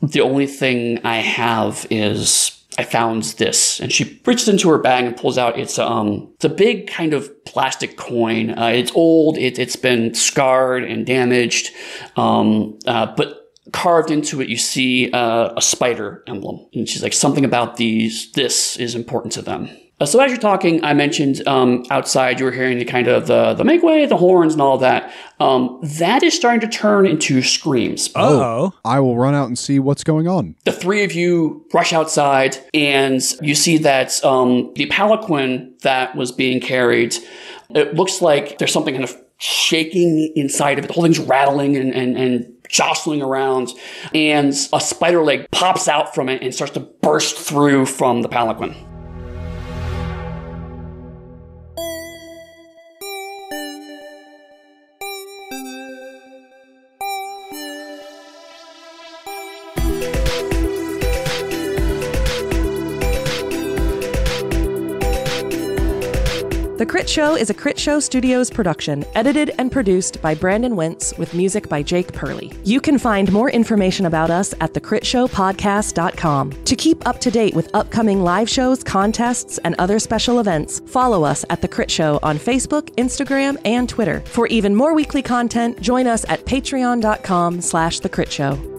the only thing I have is I found this, and she reaches into her bag and pulls out. It's um, it's a big kind of plastic coin. Uh, it's old. It, has been scarred and damaged, um, uh, but carved into it, you see uh, a spider emblem. And she's like, something about these. This is important to them. Uh, so as you're talking, I mentioned um, outside you were hearing the kind of the the make way, the horns, and all that. Um, that is starting to turn into screams. Oh, I will run out and see what's going on. The three of you rush outside, and you see that um, the palanquin that was being carried. It looks like there's something kind of shaking inside of it. The whole thing's rattling and and, and jostling around, and a spider leg pops out from it and starts to burst through from the palanquin. The Critshow is a Critshow Studios production, edited and produced by Brandon Wentz with music by Jake Purley. You can find more information about us at thecritshowpodcast.com. To keep up to date with upcoming live shows, contests, and other special events, follow us at The Critshow on Facebook, Instagram, and Twitter. For even more weekly content, join us at patreon.com slash The Critshow.